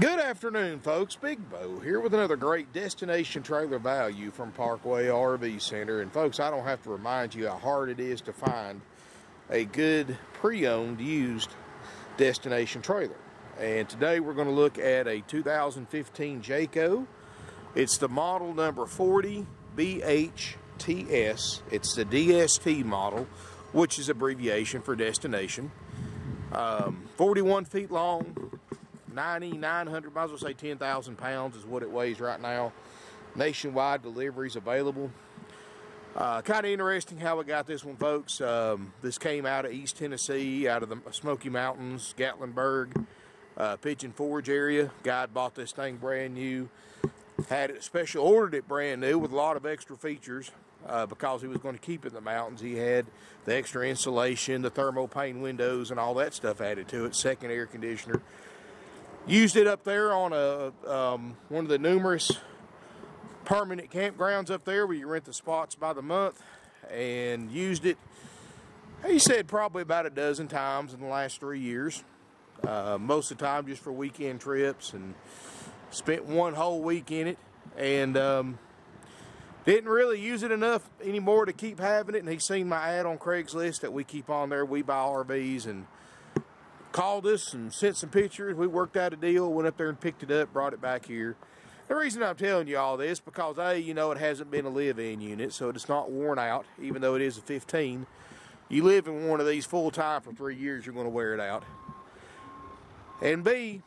Good afternoon, folks. Big Bo here with another great destination trailer value from Parkway RV Center. And, folks, I don't have to remind you how hard it is to find a good pre owned used destination trailer. And today we're going to look at a 2015 Jayco. It's the model number 40 BHTS. It's the DST model, which is abbreviation for destination. Um, 41 feet long, 9,900, might as well say 10,000 pounds is what it weighs right now. Nationwide deliveries available. Uh, kind of interesting how we got this one, folks. Um, this came out of East Tennessee, out of the Smoky Mountains, Gatlinburg, uh, Pigeon Forge area. Guy bought this thing brand new. Had it special ordered it brand new with a lot of extra features uh, because he was going to keep it in the mountains. He had the extra insulation, the thermopane windows, and all that stuff added to it. Second air conditioner. Used it up there on a um, one of the numerous permanent campgrounds up there where you rent the spots by the month and used it he said probably about a dozen times in the last three years. Uh, most of the time just for weekend trips and spent one whole week in it and um, didn't really use it enough anymore to keep having it. And he's seen my ad on Craigslist that we keep on there. We buy RVs and called us and sent some pictures. We worked out a deal, went up there and picked it up, brought it back here. The reason I'm telling you all this, because A, you know it hasn't been a live-in unit, so it's not worn out, even though it is a 15. You live in one of these full-time for three years, you're going to wear it out. And B,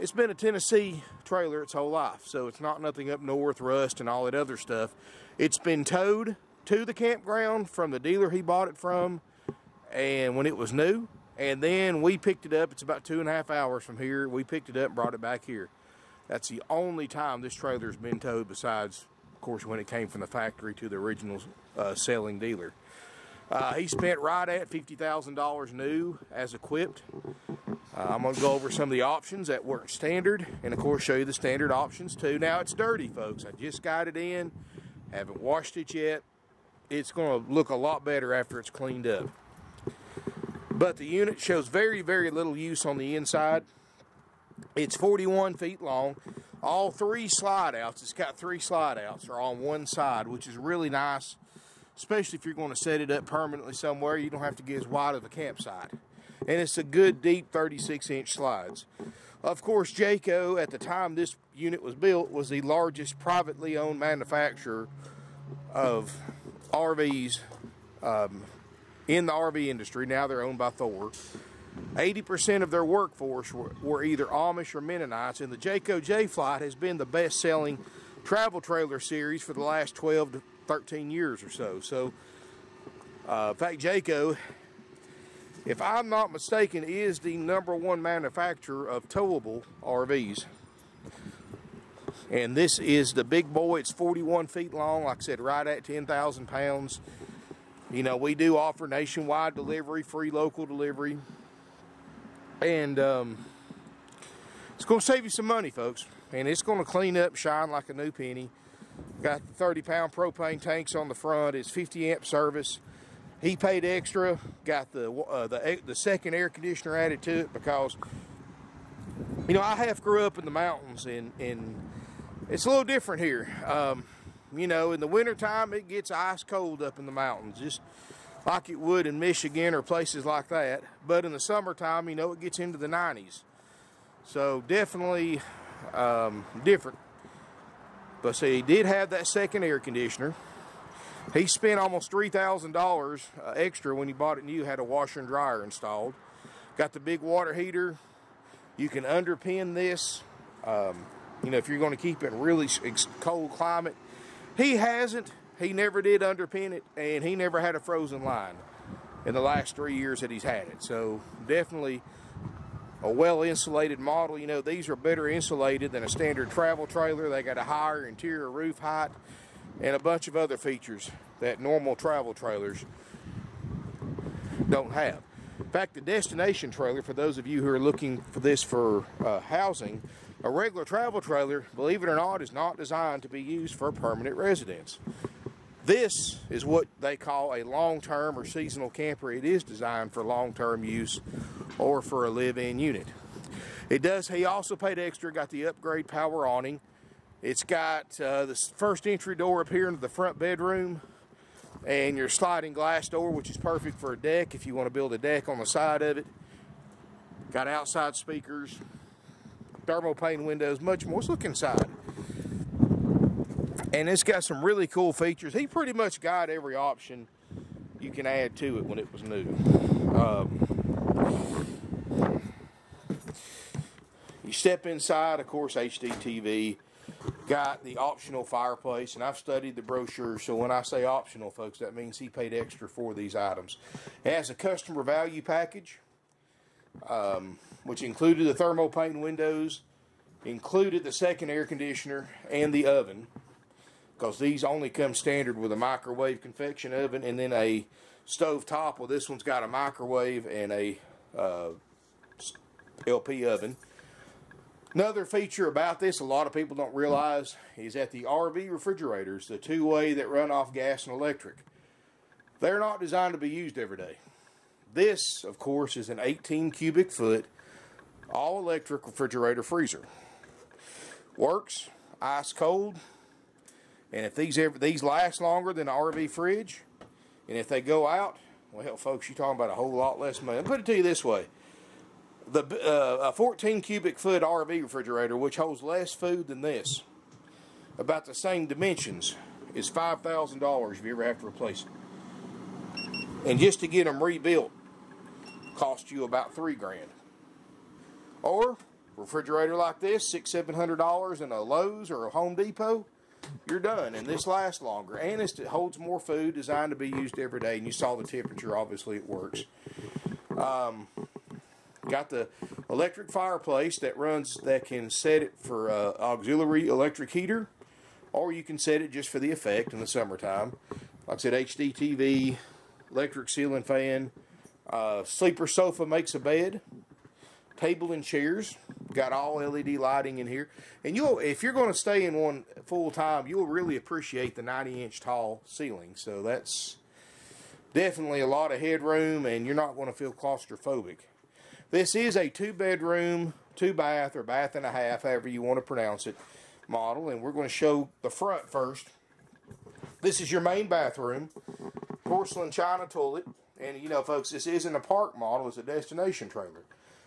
it's been a Tennessee trailer its whole life, so it's not nothing up north, rust, and all that other stuff. It's been towed to the campground from the dealer he bought it from, and when it was new, and then we picked it up. It's about two and a half hours from here. We picked it up and brought it back here. That's the only time this trailer's been towed besides, of course, when it came from the factory to the original uh, selling dealer. Uh, he spent right at $50,000 new as equipped. Uh, I'm going to go over some of the options that work standard and, of course, show you the standard options too. Now, it's dirty, folks. I just got it in. Haven't washed it yet. It's going to look a lot better after it's cleaned up. But the unit shows very, very little use on the inside. It's 41 feet long. All three slide outs, it's got three slide outs, are on one side, which is really nice, especially if you're going to set it up permanently somewhere. You don't have to get as wide of a campsite. And it's a good, deep 36 inch slides. Of course, Jayco, at the time this unit was built, was the largest privately owned manufacturer of RVs um, in the RV industry. Now they're owned by Thor. 80% of their workforce were, either Amish or Mennonites, and the Jayco Jay Flight has been the best selling travel trailer series for the last 12 to 13 years or so. So, uh, in fact, Jayco, if I'm not mistaken, is the number one manufacturer of towable RVs. And this is the big boy. It's 41 feet long, like I said, right at 10,000 pounds. You know, we do offer nationwide delivery, free local delivery. And um, it's going to save you some money, folks. And it's going to clean up, shine like a new penny. Got 30 pound propane tanks on the front. It's 50 amp service. He paid extra. Got the uh, the the second air conditioner added to it because you know I half grew up in the mountains and and it's a little different here. Um, you know, in the wintertime, it gets ice cold up in the mountains, just like it would in Michigan or places like that. But in the summertime, you know, it gets into the 90s. So definitely um, different. But see, he did have that second air conditioner. He spent almost $3,000 uh, extra when he bought it new, had a washer and dryer installed. Got the big water heater. You can underpin this. Um, you know, if you're going to keep it in really cold climate, he hasn't. He never did underpin it, and he never had a frozen line in the last three years that he's had it. So definitely a well-insulated model. You know, these are better insulated than a standard travel trailer. They got a higher interior roof height and a bunch of other features that normal travel trailers don't have. In fact, the destination trailer, for those of you who are looking for this for uh, housing, a regular travel trailer, believe it or not, is not designed to be used for permanent residence. This is what they call a long-term or seasonal camper. It is designed for long-term use or for a live-in unit. It does. He also paid extra. Got the upgrade power awning. It's got uh, the first entry door up here into the front bedroom, and your sliding glass door, which is perfect for a deck if you want to build a deck on the side of it. Got outside speakers, thermopane windows, much more. Let's look inside. And it's got some really cool features. He pretty much got every option you can add to it when it was new. Um, you step inside, of course, HD TV. Got the optional fireplace, and I've studied the brochure, so when I say optional, folks, that means he paid extra for these items. It has a customer value package, um, which included the thermopane windows, included the second air conditioner, and the oven because these only come standard with a microwave convection oven and then a stove top. Well, this one's got a microwave and a uh, LP oven. Another feature about this, a lot of people don't realize, is that the RV refrigerators, the two-way that run off gas and electric, they're not designed to be used every day. This, of course, is an 18 cubic foot all electric refrigerator freezer. Works ice cold, and if these ever, these last longer than an RV fridge, and if they go out, well, folks, you're talking about a whole lot less money. I'll put it to you this way: the uh, a 14 cubic foot RV refrigerator, which holds less food than this, about the same dimensions, is five thousand dollars if you ever have to replace it. And just to get them rebuilt, cost you about three grand. Or refrigerator like this, six seven hundred dollars in a Lowe's or a Home Depot you're done. And this lasts longer. And it holds more food, designed to be used every day. And you saw the temperature, obviously it works. Um, got the electric fireplace that runs, that can set it for uh, auxiliary electric heater. Or you can set it just for the effect in the summertime. Like I said, hdtv electric ceiling fan. Uh, sleeper sofa makes a bed. Table and chairs got all LED lighting in here. And you'll, if you're going to stay in one full time, you'll really appreciate the 90 inch tall ceiling. So that's definitely a lot of headroom and you're not going to feel claustrophobic. This is a two bedroom, two bath or bath and a half, however you want to pronounce it, model. And we're going to show the front first. This is your main bathroom, porcelain china toilet. And you know, folks, this isn't a park model, it's a destination trailer.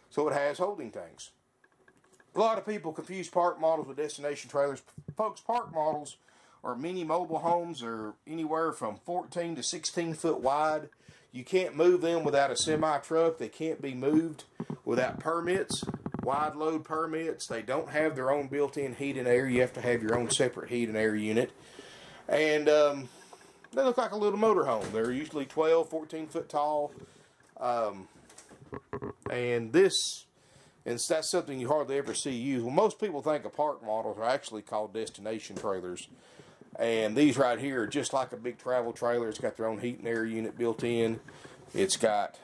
So it has holding tanks. A lot of people confuse park models with destination trailers. Folks, park models are mini mobile homes are anywhere from 14 to 16 foot wide. You can't move them without a semi truck. They can't be moved without permits, wide load permits. They don't have their own built in heat and air. You have to have your own separate heat and air unit. And um, they look like a little motorhome. They're usually 12, 14 foot tall. Um, and this and that's something you hardly ever see used. Well, most people think of park models are actually called destination trailers. And these right here are just like a big travel trailer. It's got their own heat and air unit built in. It's got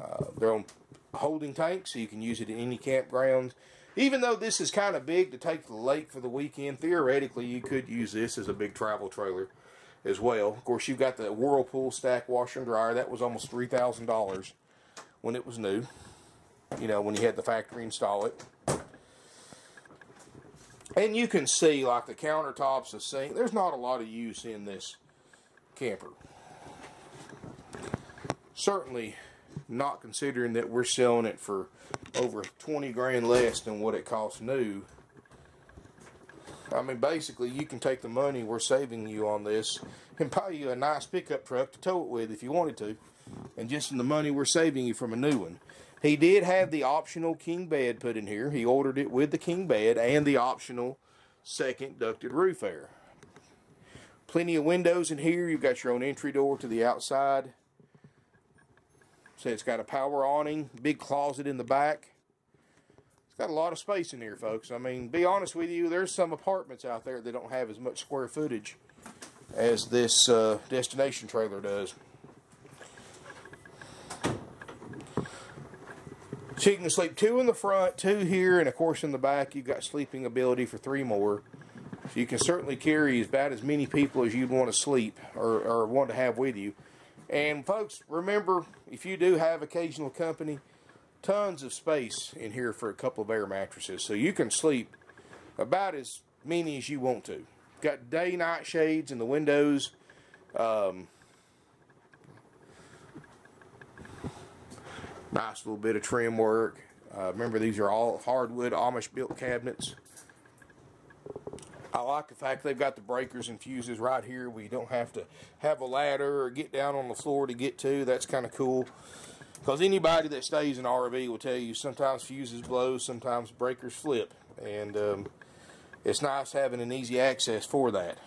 uh, their own holding tank, so you can use it in any campground. Even though this is kind of big to take to the lake for the weekend, theoretically you could use this as a big travel trailer as well. Of course, you've got the Whirlpool stack washer and dryer. That was almost $3,000 when it was new you know, when you had the factory install it. And you can see, like the countertops, the sink, there's not a lot of use in this camper. Certainly not considering that we're selling it for over 20 grand less than what it costs new. I mean, basically, you can take the money we're saving you on this and buy you a nice pickup truck to tow it with if you wanted to. And just in the money we're saving you from a new one. He did have the optional king bed put in here. He ordered it with the king bed and the optional second ducted roof air. Plenty of windows in here. You've got your own entry door to the outside. So it's got a power awning, big closet in the back. It's got a lot of space in here, folks. I mean, be honest with you, there's some apartments out there that don't have as much square footage as this uh, destination trailer does. So you can sleep two in the front, two here, and of course in the back you've got sleeping ability for three more. So you can certainly carry about as many people as you'd want to sleep or, or want to have with you. And folks, remember, if you do have occasional company, tons of space in here for a couple of air mattresses. So you can sleep about as many as you want to. Got day night shades in the windows. Um, nice little bit of trim work. Uh, remember, these are all hardwood Amish built cabinets. I like the fact they've got the breakers and fuses right here. We don't have to have a ladder or get down on the floor to get to. That's kind of cool. Because anybody that stays in RV will tell you sometimes fuses blow, sometimes breakers flip. And um, it's nice having an easy access for that.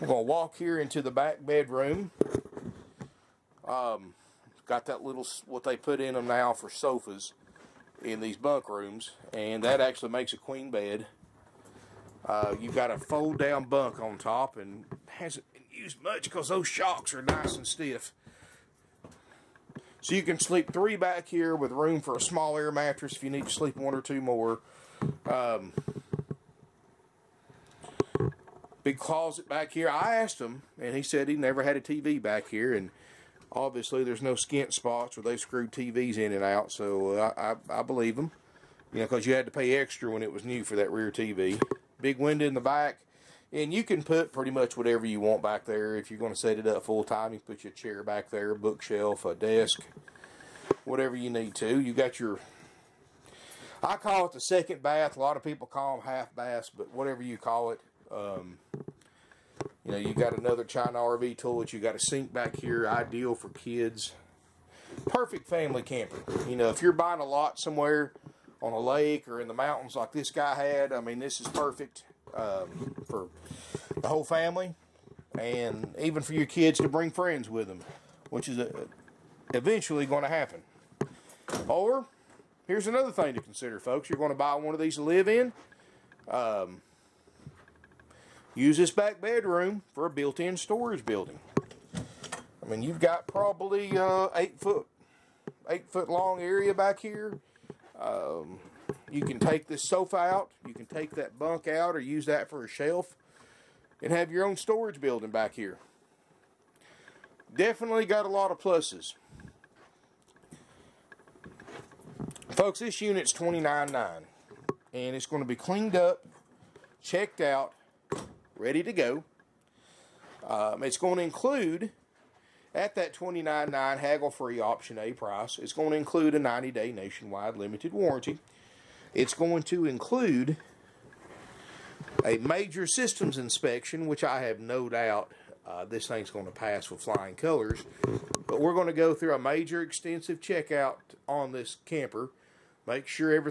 I'm going to walk here into the back bedroom. Um, got that little, what they put in them now for sofas in these bunk rooms. And that actually makes a queen bed. Uh, you've got a fold down bunk on top and hasn't been used much because those shocks are nice and stiff. So you can sleep three back here with room for a small air mattress if you need to sleep one or two more. Um, big closet back here. I asked him, and he said he never had a TV back here, and obviously there's no skint spots where they screwed TVs in and out, so I, I, I believe him. You know, because you had to pay extra when it was new for that rear TV big window in the back. And you can put pretty much whatever you want back there. If you're going to set it up full time, you can put your chair back there, a bookshelf, a desk, whatever you need to. You got your, I call it the second bath. A lot of people call them half baths, but whatever you call it. Um, you know, you got another China RV toilet. You got a sink back here, ideal for kids. Perfect family camper. You know, if you're buying a lot somewhere, on a lake or in the mountains like this guy had. I mean, this is perfect um, for the whole family and even for your kids to bring friends with them, which is a, uh, eventually going to happen. Or, here's another thing to consider, folks. You're going to buy one of these to live in. Um, use this back bedroom for a built-in storage building. I mean, you've got probably uh, eight foot, eight foot long area back here um, you can take this sofa out, you can take that bunk out or use that for a shelf and have your own storage building back here. Definitely got a lot of pluses. Folks, this unit's $29.9 and it's going to be cleaned up, checked out, ready to go. Um, it's going to include at that $29.9 haggle-free option A price. It's going to include a 90-day nationwide limited warranty. It's going to include a major systems inspection, which I have no doubt uh, this thing's going to pass with flying colors. But we're going to go through a major extensive checkout on this camper, make sure everything